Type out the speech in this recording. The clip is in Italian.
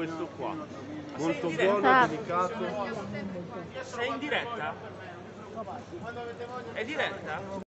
questo qua. Molto buono, delicato. Sei in diretta? È diretta?